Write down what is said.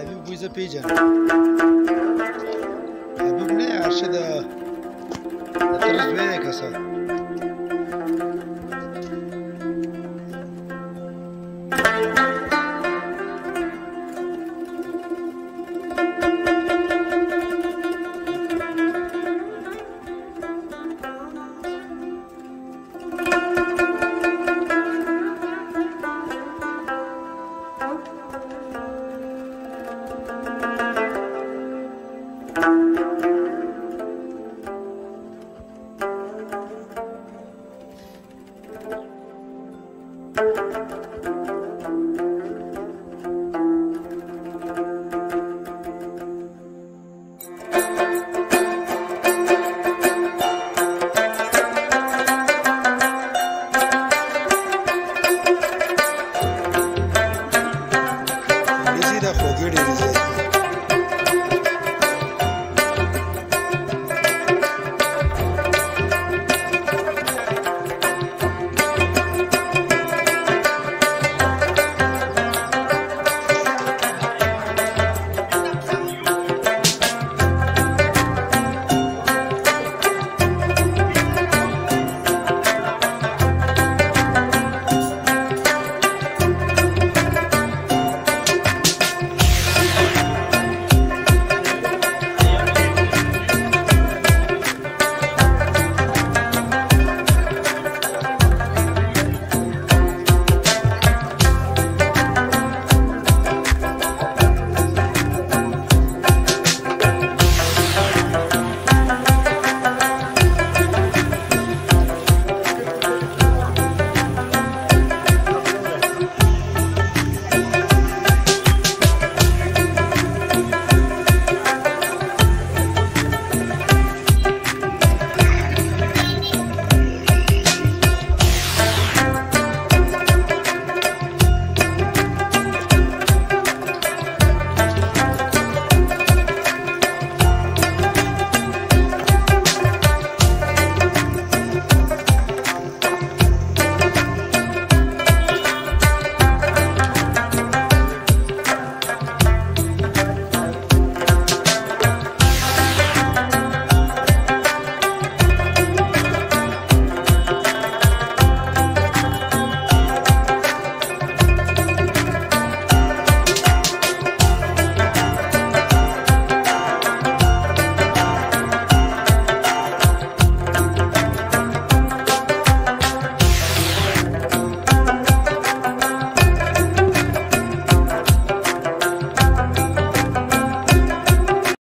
حبیب بویزه پیژنم حبیب نه ارشد د ترز دوی دی کسه Thank you.